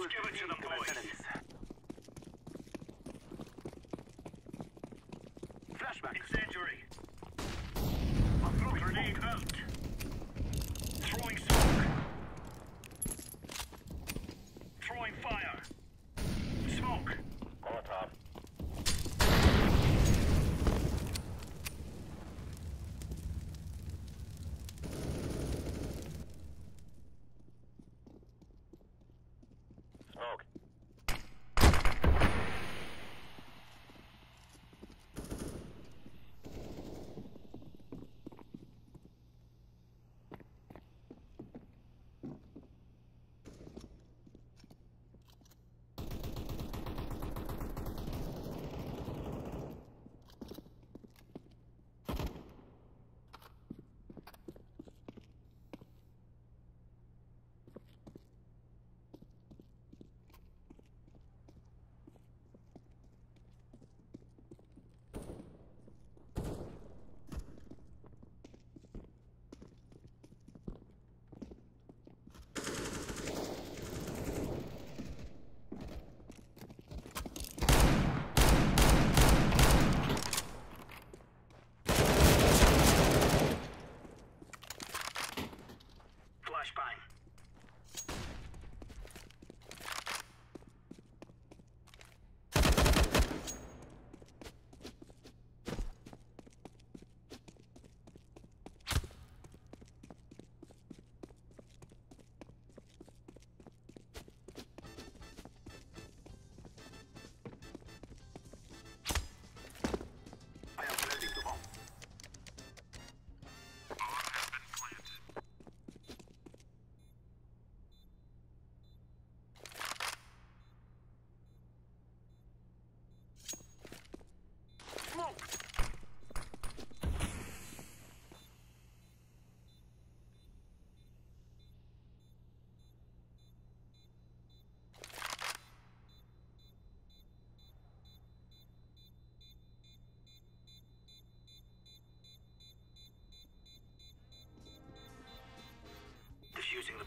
Let's give it to them, boys. Flashback. Incendiary. Grenade out.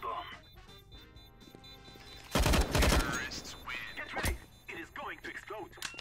bomb. Terrorists win. Get ready! It is going to explode.